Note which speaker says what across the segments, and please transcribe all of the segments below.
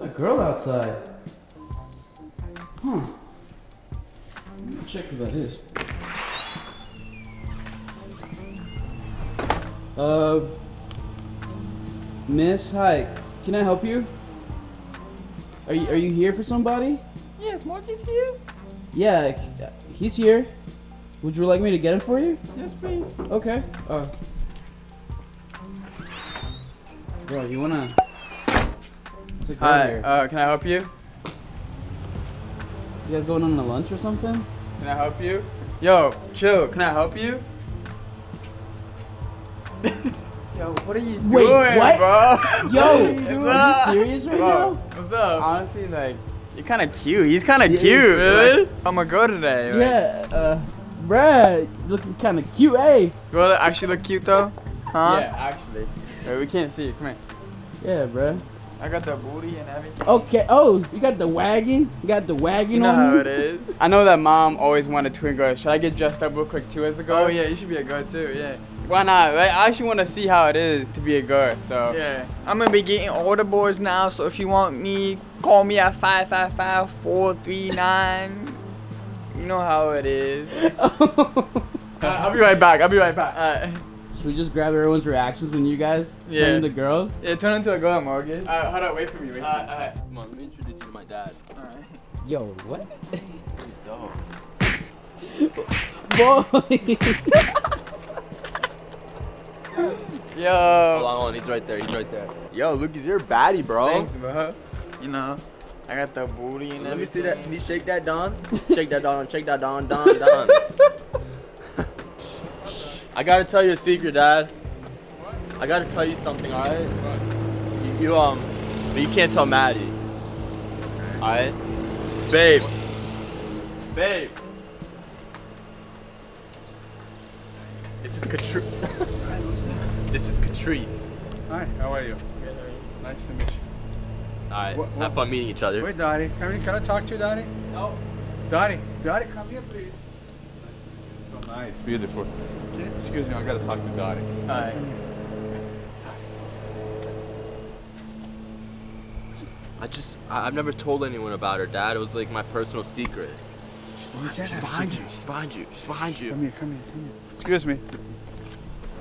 Speaker 1: that girl outside? Huh. Let me check who that is. Uh, Miss, hi. Can I help you? Are you are you here for somebody?
Speaker 2: Yes, Marcus here.
Speaker 1: Yeah, he's here. Would you like me to get him for you?
Speaker 2: Yes, please.
Speaker 1: Okay. Uh. Bro, you wanna? It's
Speaker 2: Hi, uh, can I help you?
Speaker 1: you guys going on a lunch or something?
Speaker 2: Can I help you? Yo, chill. Can I help you? Yo, what are you
Speaker 1: Wait,
Speaker 2: doing,
Speaker 1: what?
Speaker 2: bro?
Speaker 1: Yo,
Speaker 2: What's
Speaker 1: are
Speaker 2: up?
Speaker 1: you serious right
Speaker 2: Bro,
Speaker 1: now?
Speaker 2: What's up? Honestly, like, you're kind of cute. He's kind of
Speaker 1: Yeah,
Speaker 2: cute.
Speaker 1: really?
Speaker 2: Like, I'm gonna go today. Like,
Speaker 1: Yeah, uh, bruh, looking kind of cute, hey.
Speaker 2: Will it actually look cute though? Huh?
Speaker 1: Yeah,
Speaker 2: actually. Wait, we can't see it. Come here.
Speaker 1: Yeah, bruh.
Speaker 2: I got the booty and everything.
Speaker 1: Okay. Oh, you got the wagon. You got the wagon
Speaker 2: You know
Speaker 1: on
Speaker 2: how
Speaker 1: you.
Speaker 2: it is. I know that mom always wanted twin girls. Should I get dressed up real quick too as a girl? Oh yeah, you should be a girl too. Yeah. Why not? Right? I actually want to see how it is to be a girl. So yeah, I'm gonna be getting order boys now. So if you want me, call me at five five five four three nine. You know how it is. I'll be right back. I'll be right back. Alright.
Speaker 1: Should we just grab everyone's reactions when you guys
Speaker 2: Yeah.
Speaker 1: turn into girls?
Speaker 2: Yeah, turn into a girl, Morgan. Uh, hold up, wait for me. Wait.
Speaker 3: Alright, alright. Come on, let me introduce you to my dad.
Speaker 2: Alright.
Speaker 1: Yo, what?
Speaker 3: He's dope.
Speaker 1: Boy.
Speaker 2: Yo.
Speaker 3: Hold on, hold on, he's right there, he's right there. Yo, Lucas, you're a baddie, bro.
Speaker 2: Thanks, bro. You know, I got the booty and
Speaker 3: Let me see that. Can you shake that, Don? shake that, Don. Shake that, Don. Don, Don. I gotta tell you a secret, Dad. I gotta tell you something, alright? You, you, um, but you can't tell Maddie. Alright? Babe. Babe. This is Catrice. this is Catrice.
Speaker 4: Hi, how are you? Nice to meet you.
Speaker 3: Alright,
Speaker 4: What-
Speaker 3: have fun meeting each other.
Speaker 4: Wait, Daddy, can, we, can I talk to you, Daddy? No. Daddy, Daddy, come here, please.
Speaker 5: So nice, beautiful. Excuse me, I gotta talk to Dottie.
Speaker 2: Alright.
Speaker 3: I just, I, I've never told anyone about her, Dad. It was like my personal secret. She's behind,
Speaker 4: can't
Speaker 3: she's behind you. She's behind you. She's behind you.
Speaker 4: Come here, come here, come here. Excuse me.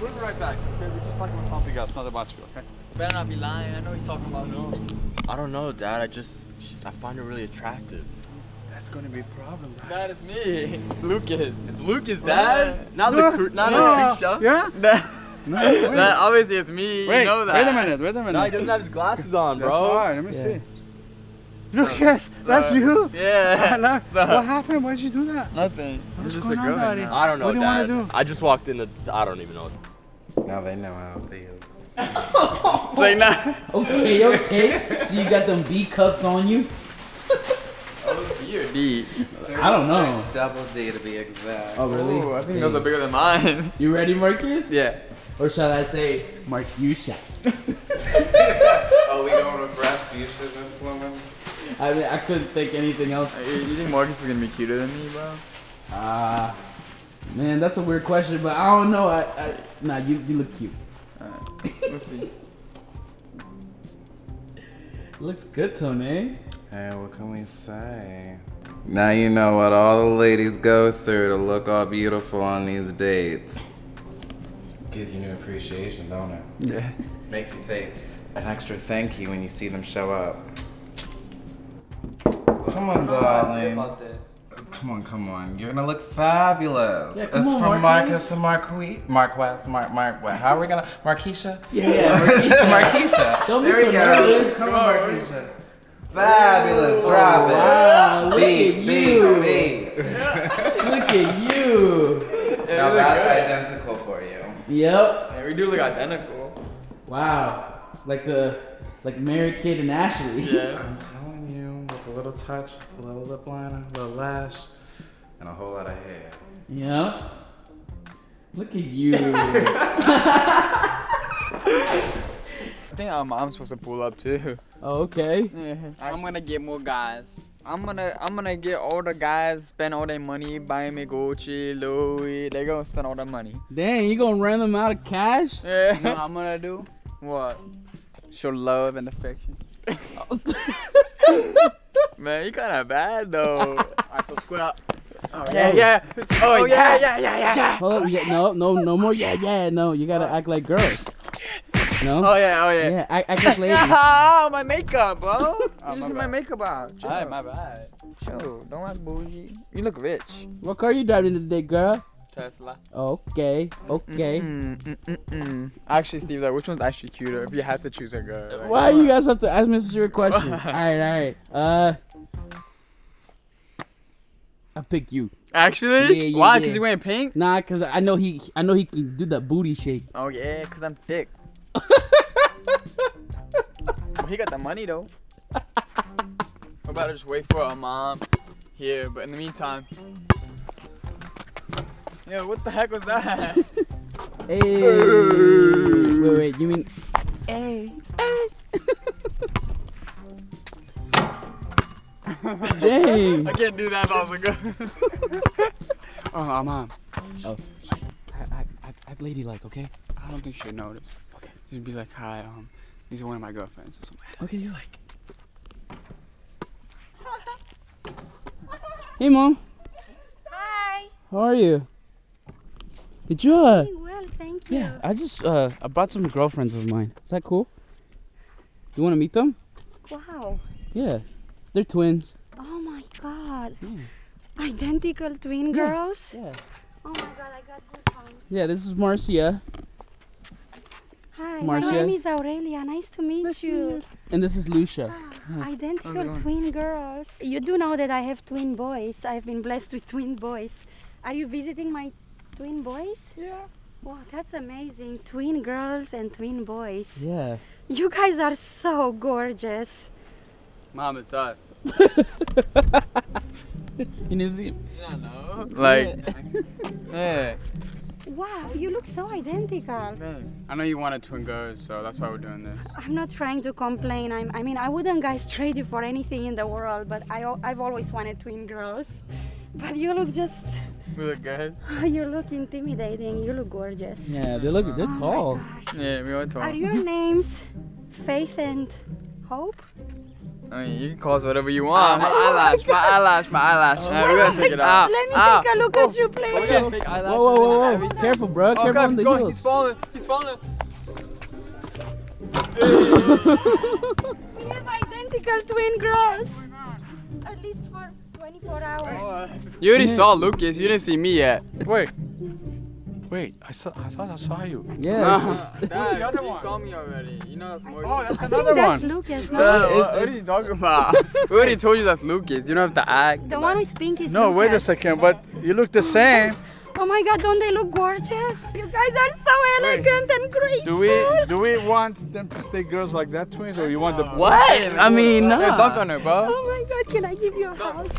Speaker 5: We'll be right back. Okay, we're just talking about something else, not about you, okay?
Speaker 2: Better not be lying. I know you're talking about no.
Speaker 3: I don't know, Dad. I just, I find her really attractive.
Speaker 4: That's gonna be a problem, Daddy.
Speaker 2: That is me, Lucas.
Speaker 3: It's Lucas,
Speaker 2: Dad.
Speaker 3: Dad. Not the, not
Speaker 4: yeah.
Speaker 3: the creep
Speaker 4: Yeah?
Speaker 2: That,
Speaker 4: No,
Speaker 2: that obviously it's me.
Speaker 4: wait,
Speaker 2: you know that.
Speaker 4: wait a minute, wait a minute.
Speaker 3: No, he doesn't have his glasses on, bro.
Speaker 4: That's
Speaker 3: bro.
Speaker 4: hard, let me
Speaker 1: Yeah.
Speaker 4: see. Lucas, that's you?
Speaker 2: Yeah.
Speaker 4: No,
Speaker 2: So-
Speaker 4: what happened? Why'd you do that?
Speaker 2: Nothing.
Speaker 4: What's
Speaker 2: just
Speaker 4: going
Speaker 2: a
Speaker 4: on,
Speaker 2: girl right
Speaker 4: Daddy?
Speaker 3: I don't know,
Speaker 4: What do you wanna do?
Speaker 3: I just walked in the, I don't even know.
Speaker 6: Now they know how it feels.
Speaker 2: It's like nah.
Speaker 1: Okay, okay. so you got them B cups on you?
Speaker 2: You're deep.
Speaker 1: I don't know.
Speaker 6: Double D to be exact.
Speaker 1: Oh, really?
Speaker 2: Ooh, I think
Speaker 1: Dang.
Speaker 2: those are bigger than mine.
Speaker 1: You ready, Marcus?
Speaker 2: yeah.
Speaker 1: Or shall I say, Marcusha?
Speaker 6: Oh, we going with Rasputin's influence?
Speaker 1: I mean, I couldn't think anything else.
Speaker 2: You you think Marcus is gonna be cuter than me, bro?
Speaker 1: Ah, man, that's a weird question, but I don't know. I, I nah, you, you look cute.
Speaker 2: Alright. We'll see.
Speaker 1: Looks good, Tony.
Speaker 6: Hey, what can we say? Now you know what all the ladies go through to look all beautiful on these dates. Gives you new appreciation, don't it?
Speaker 2: Yeah.
Speaker 6: Makes you say an extra thank you when you see them show up. Come on, darling. Come on, come on. You're gonna look fabulous.
Speaker 1: Yeah, come
Speaker 6: it's
Speaker 1: on,
Speaker 6: from
Speaker 1: Marcus.
Speaker 6: Marcus to Marquis. Marquez, Mark, Mark, what? How are we gonna? Marquisha?
Speaker 1: Yeah, Marquisha.
Speaker 6: Marquisha.
Speaker 1: Don't be
Speaker 6: there
Speaker 1: so
Speaker 6: we go.
Speaker 1: nervous.
Speaker 6: Come on, Marquisha. Fabulous. Drop it.
Speaker 1: wow, look
Speaker 6: Beat,
Speaker 1: at
Speaker 6: beat,
Speaker 1: you.
Speaker 6: beat.
Speaker 1: Look at you.
Speaker 6: Now that's identical for you.
Speaker 1: Yep.
Speaker 2: Yeah, we do look identical.
Speaker 1: Wow. Like the like Mary Kate and Ashley.
Speaker 2: Yeah.
Speaker 6: I'm telling you, with a little touch, a little lip liner, a little lash, and a whole lot of hair.
Speaker 1: Yep. Look at you.
Speaker 2: I think our mom's supposed to pull up too.
Speaker 1: oh, okay.
Speaker 2: I'm gonna get more guys. I'm gonna I'm gonna get all the guys spend all their money buying me Gucci, Louis. They gonna spend all their money.
Speaker 1: Dang, you gonna run them out of cash?
Speaker 2: Yeah. You know what I'm gonna do? What? Show love and affection. Man, you kind of bad though.
Speaker 3: Alright, so square up.
Speaker 2: Oh, yeah, yeah. Oh, oh yeah, yeah, yeah, yeah, yeah.
Speaker 1: Hold yeah, no, no, no more. Yeah, yeah, no. You gotta act like girls. No.
Speaker 2: Oh, yeah, oh, yeah.
Speaker 1: Yeah, act, act like ladies.
Speaker 2: oh, my makeup, bro.
Speaker 3: Oh,
Speaker 2: you
Speaker 3: my
Speaker 2: just see my
Speaker 3: bad.
Speaker 2: makeup out. Chill.
Speaker 3: Alright, my bad.
Speaker 2: Chill. Don't act bougie. You look rich.
Speaker 1: What car you driving today, girl?
Speaker 3: Tesla.
Speaker 1: Okay, okay.
Speaker 2: Mm, mm, mm, mm. Actually, Steve, like, which one's actually cuter? If you had to choose a girl. Like,
Speaker 1: Why you guys have to ask me such a question? all right, all right. Uh, I pick you.
Speaker 2: Actually?
Speaker 1: Yeah, yeah,
Speaker 2: Why?
Speaker 1: yeah.
Speaker 2: Because you wearing pink?
Speaker 1: Nah, cause I know he, I know he can do that booty shake.
Speaker 2: Oh, yeah, because I'm thick. Well, he got the money, though. We're about to just wait for our mom here, but in the meantime. Yo, what the heck was that?
Speaker 1: Hey. wait, wait. You mean?
Speaker 2: hey. Hey.
Speaker 1: Dang.
Speaker 2: I can't do that if I was a girl. oh, mom.
Speaker 1: Oh.
Speaker 2: Act, act, act ladylike, okay? I don't think she'd notice. Okay. You'd be like, hi, um, these are one of my girlfriends or something.
Speaker 1: Okay, you like. Hey, mom.
Speaker 7: Hi.
Speaker 1: How are you? Did you uh?
Speaker 7: Doing well, thank you.
Speaker 1: Yeah, I just uh, I brought some girlfriends of mine. Is that cool? You want to meet them?
Speaker 7: Wow.
Speaker 1: Yeah, they're twins.
Speaker 7: Oh my god.
Speaker 1: Yeah.
Speaker 7: Identical twin
Speaker 1: Yeah.
Speaker 7: girls?
Speaker 1: Yeah.
Speaker 7: Oh my god, I got goosebumps.
Speaker 1: Yeah, this is Marcia,
Speaker 7: Hi,
Speaker 1: Marcia.
Speaker 7: my name is Aurelia. Nice to meet you.
Speaker 1: and this is Lucia.
Speaker 7: Ah, identical
Speaker 2: going?
Speaker 7: twin girls. You do know that I have twin boys. I've been blessed with twin boys. Are you visiting my twin boys?
Speaker 2: Yeah.
Speaker 7: Wow, that's amazing. Twin girls and twin boys.
Speaker 1: Yeah.
Speaker 7: You guys are so gorgeous.
Speaker 2: Mom, it's us.
Speaker 1: You didn't see?
Speaker 2: Yeah, no. Like, yeah.
Speaker 7: Wow, you look so identical. Thanks.
Speaker 2: I know you wanted twin girls, so that's why we're doing this.
Speaker 7: I'm not trying to complain. I'm, I mean, I wouldn't guys trade you for anything in the world, but I, I've always wanted twin girls. But you look just,
Speaker 2: We look good.
Speaker 7: you look intimidating. You look gorgeous.
Speaker 1: Yeah, they look. They're
Speaker 7: Oh
Speaker 1: tall.
Speaker 7: gosh.
Speaker 2: Yeah, we all
Speaker 7: Are your names Faith and Hope?
Speaker 2: I mean, you can call us whatever you want. my eyelash, my eyelash, my eyelash. Alright, we're gonna take it out.
Speaker 7: Let me
Speaker 2: Ah.
Speaker 7: take a look at you, please.
Speaker 2: We're gonna take eyelashes
Speaker 1: Whoa, whoa, whoa, whoa! Careful, bro.
Speaker 2: Oh,
Speaker 1: Careful
Speaker 2: God,
Speaker 1: on
Speaker 2: he's
Speaker 1: the
Speaker 2: going.
Speaker 1: heels.
Speaker 2: He's falling. He's falling.
Speaker 7: We have identical twin girls. At least for 24 hours.
Speaker 2: You already saw Lucas. You didn't see me yet.
Speaker 4: Wait. Wait, I saw. I thought I saw you.
Speaker 1: Yeah.
Speaker 2: Dad,
Speaker 4: the other one?
Speaker 2: you saw me already. You know that's more.
Speaker 4: Oh, that's
Speaker 7: I
Speaker 4: another
Speaker 7: think that's
Speaker 4: one.
Speaker 7: Lucas,
Speaker 2: Dad,
Speaker 7: no?
Speaker 2: what,
Speaker 1: it's-
Speaker 2: what are you talking about? we already told you that's Lucas. You don't have to act.
Speaker 7: The one with pink is
Speaker 4: No, wait a second, but you look the same.
Speaker 7: Oh my god, don't they look gorgeous? You guys are so elegant and graceful.
Speaker 4: Do we do we want them to stay girls like that, twins, or you want the
Speaker 1: What? I mean,
Speaker 2: Yeah,
Speaker 1: nah.
Speaker 2: dunk on her, bro.
Speaker 7: Oh my god, can I give you a hug?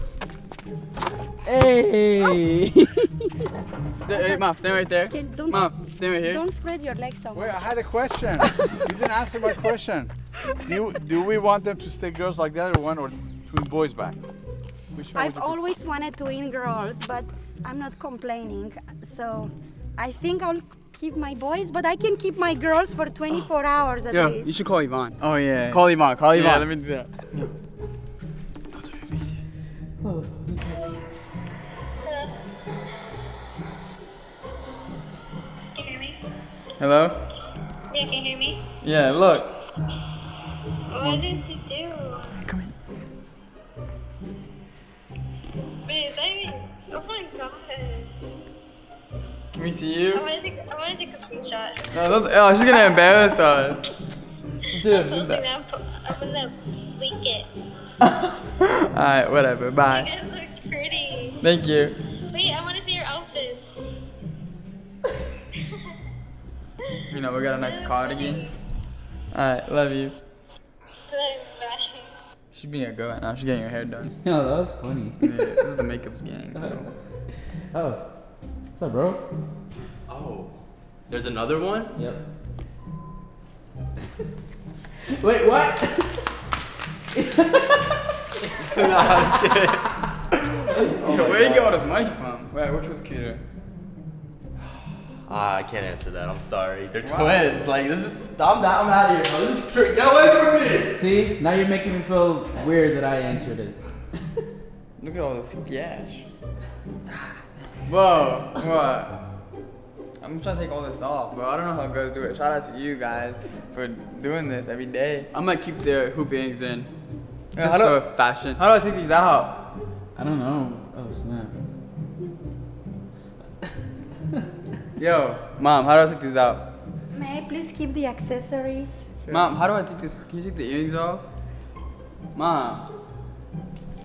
Speaker 1: Hey.
Speaker 2: Stay, hey, mom, stand right there.
Speaker 7: Can, don't,
Speaker 2: Mom, stand right here.
Speaker 7: don't spread your legs so
Speaker 4: Wait, I had a question. you didn't answer my question. Do you, do we want them to stay girls like that, or one or twin boys back? Which one
Speaker 7: I've
Speaker 4: would you
Speaker 7: always wanted twin girls, but I'm not complaining. So I think I'll keep my boys, but I can keep my girls for 24 hours at
Speaker 2: Yo,
Speaker 7: least.
Speaker 2: you should call Yvonne. Oh yeah. Call Yvonne. Call Yvonne.
Speaker 3: Yeah,
Speaker 2: let me do that. Hello.
Speaker 8: Yeah, can you hear me?
Speaker 2: Yeah. Look.
Speaker 8: What did you do?
Speaker 2: Come in.
Speaker 8: Wait, is that even... Oh my god.
Speaker 2: Can we see
Speaker 8: I
Speaker 2: you?
Speaker 8: wanna take, I wanna take a screenshot.
Speaker 2: No, don't, oh, she's gonna embarrass us.
Speaker 8: I'm posting that. I'm gonna link it.
Speaker 2: Alright, whatever. Bye.
Speaker 8: You
Speaker 2: Bye.
Speaker 8: guys look pretty.
Speaker 2: Thank you. You know, we got a nice cardigan. Alright, love you.
Speaker 8: Bye.
Speaker 2: She's being a girl right now. She's getting her hair done.
Speaker 1: Yo, that was funny.
Speaker 2: Yeah, this is the makeup's gang.
Speaker 1: Oh, what's up, bro?
Speaker 3: Oh. There's another one?
Speaker 1: Yep. Wait, what?
Speaker 2: no, I'm just kidding. Oh Yo, where you get all this money from? Wait, which was cuter?
Speaker 3: Ah, I can't answer that. I'm sorry. They're twins. Like this is. I'm, I'm out of here. This is, get away from me.
Speaker 1: See, now you're making me feel weird that I answered it.
Speaker 2: Look at all this gash. Whoa, what? I'm trying to take all this off, but I don't know how girls do it. Shout out to you guys for doing this every day. I'm gonna keep the hoop earrings in.
Speaker 1: Yeah,
Speaker 2: Just
Speaker 1: how do-
Speaker 2: for fashion. How do I take these out?
Speaker 1: I don't know. Oh snap.
Speaker 2: Yo, mom, how do I take these out?
Speaker 7: May I please keep the accessories?
Speaker 2: Mom, how do I take this? Can you take the earrings off? Mom.